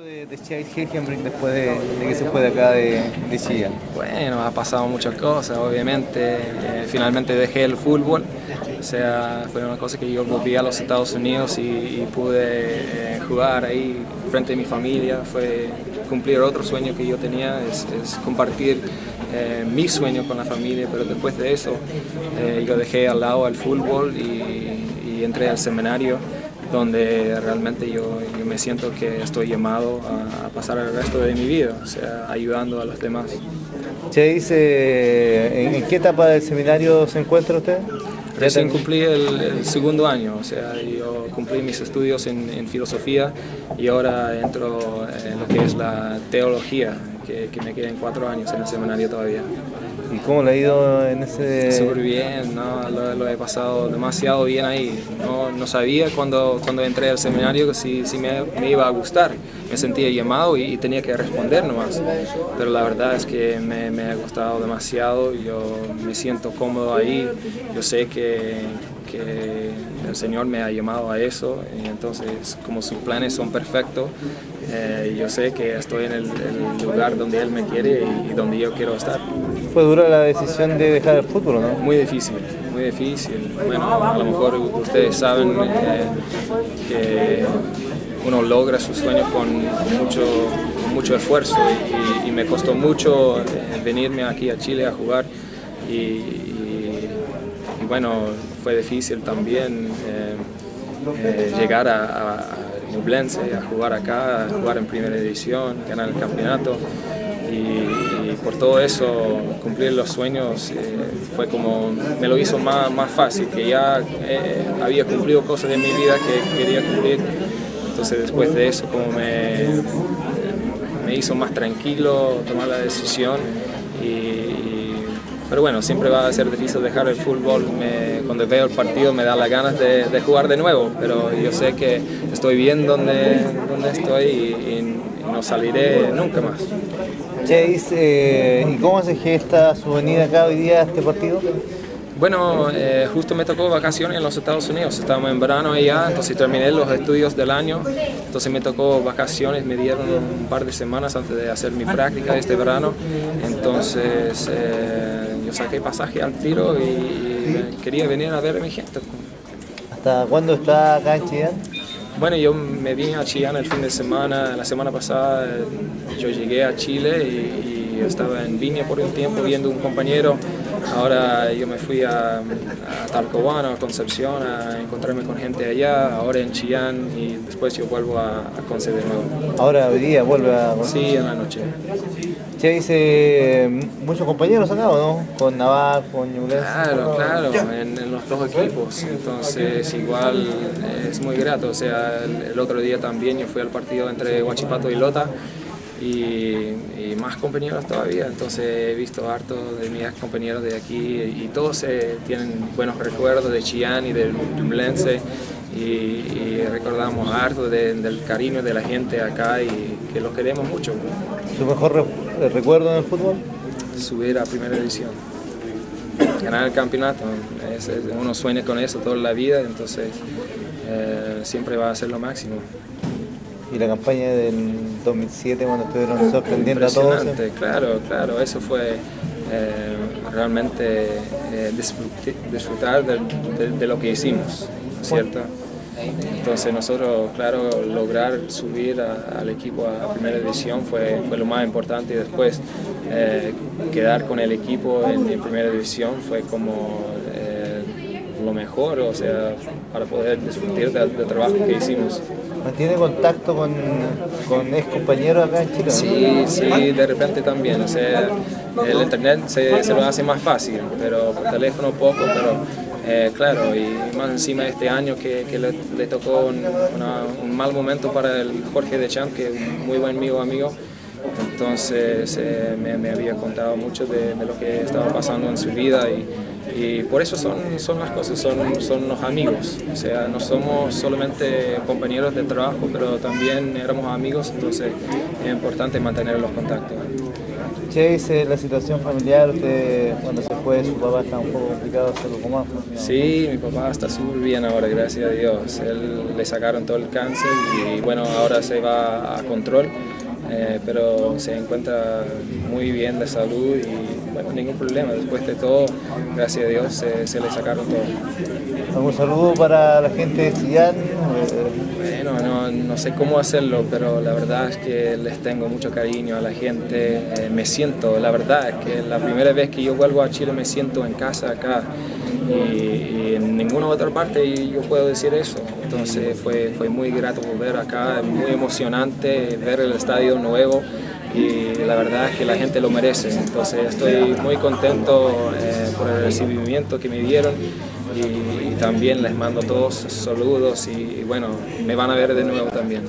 de, de después de, que se fue de acá de, de Chillán? Bueno, ha pasado muchas cosas, obviamente. Eh, finalmente dejé el fútbol, o sea, fue una cosa que yo volví a los Estados Unidos y, pude eh, jugar ahí frente a mi familia. Fue cumplir otro sueño que yo tenía, es, compartir eh, mi sueño con la familia, pero después de eso yo dejé al lado el fútbol y entré al seminario donde realmente yo, yo, me siento que estoy llamado a, pasar el resto de mi vida, o sea, ayudando a los demás. ¿Se dice, ¿en qué etapa del seminario se encuentra usted? Recién cumplí el, segundo año, o sea, yo cumplí mis estudios en, en, filosofía y ahora entro en lo que es la teología, que, que me quedan cuatro años en el seminario todavía. ¿Y cómo le ha ido en ese...? Súper bien, ¿no? lo, he pasado demasiado bien ahí. No, no, sabía cuando, cuando entré al seminario si, si me, iba a gustar. Me sentía llamado y, tenía que responder nomás. Pero la verdad es que me, me ha gustado demasiado, yo me siento cómodo ahí. Yo sé que, que el Señor me ha llamado a eso y entonces como sus planes son perfectos, eh, yo sé que estoy en el, lugar donde Él me quiere y, donde yo quiero estar. ¿Fue dura la decisión de dejar el fútbol, no? Muy difícil, muy difícil. Bueno, a lo mejor ustedes saben eh, que uno logra sus sueños con mucho, mucho esfuerzo y, me costó mucho eh, venirme aquí a Chile a jugar y, bueno, fue difícil también eh, llegar a, a, a jugar acá, a jugar en primera división, ganar el campeonato. Y, por todo eso, cumplir los sueños eh, fue como, me lo hizo más, más fácil, que ya había cumplido cosas de mi vida que quería cumplir. Entonces después de eso, como me, me hizo más tranquilo tomar la decisión y, pero bueno, siempre va a ser difícil dejar el fútbol. cuando veo el partido me da las ganas de, jugar de nuevo, pero yo sé que estoy bien donde, donde estoy y, no saliré nunca más. Chase, eh, ¿y cómo se gesta su venida acá hoy día a este partido? Bueno, eh, justo me tocó vacaciones en los Estados Unidos, estábamos en verano allá, entonces terminé los estudios del año, entonces me tocó vacaciones, me dieron un par de semanas antes de hacer mi práctica este verano, entonces eh, yo saqué pasaje al tiro y quería venir a ver a mi gente. ¿Hasta cuándo está acá en Chillán? Bueno, yo me vine a Chillán el fin de semana, la semana pasada yo llegué a Chile y estaba en Viña por un tiempo viendo un compañero, ahora yo me fui a, a Talcahuano, a Concepción, a encontrarme con gente allá, ahora en Chillán y después yo vuelvo a, a Conce de nuevo. ¿Ahora hoy día vuelve a Sí, en la noche. Ya dice muchos compañeros acá, no? Con Navarro, con Ñublense. Claro, claro, en, los dos equipos. Entonces, igual es muy grato. O sea, el, el, otro día también yo fui al partido entre Huachipato y Lota y, más compañeros todavía, entonces he visto harto de mis compañeros de aquí y todos eh, tienen buenos recuerdos de Chillán y del Ñublense y, recordamos harto del cariño de la gente acá y que los queremos mucho. ¿Su mejor recuerdo en el fútbol? Subir a primera división, ganar el campeonato, uno sueña con eso toda la vida, entonces eh, siempre va a ser lo máximo y la campaña del 2007 cuando estuvieron sorprendiendo a todos. Claro, claro, eso fue eh, realmente eh, disfrutar de, lo que hicimos, ¿cierto? Entonces nosotros, claro, lograr subir al equipo a, primera división fue, fue, lo más importante y después eh, quedar con el equipo en, primera división fue como lo mejor, o sea, para poder disfrutar del trabajo que hicimos. ¿Mantiene contacto con, con ex compañeros acá en Chile? Sí, sí, de repente también. O sea, el internet se, se lo hace más fácil, pero por teléfono poco, pero eh, claro, y más encima este año que, le, tocó un, mal momento para el Jorge de Champ, que es un muy buen amigo amigo. Entonces eh, me, había contado mucho de, de, lo que estaba pasando en su vida y, y por eso son, son las cosas, son, son los amigos. O sea, no somos solamente compañeros de trabajo, pero también éramos amigos, entonces es importante mantener los contactos. Chase, la situación familiar, cuando se fue, su papá está un poco complicado, se lo como Sí, mi papá está súper bien ahora, gracias a Dios. Él le sacaron todo el cáncer y bueno, ahora se va a control, eh, pero se encuentra muy bien de salud y ningún problema. Después de todo, gracias a Dios, se, se le sacaron todo. Un saludo para la gente de Chillán. Bueno, no, no, sé cómo hacerlo, pero la verdad es que les tengo mucho cariño a la gente. Eh, me siento, la verdad es que la primera vez que yo vuelvo a Chile me siento en casa acá y, en ninguna otra parte yo puedo decir eso. Entonces fue, fue muy grato volver acá, muy emocionante ver el estadio nuevo y la verdad es que la gente lo merece. Entonces estoy muy contento eh, por el recibimiento que me dieron y, también les mando todos saludos y, y bueno, me van a ver de nuevo también.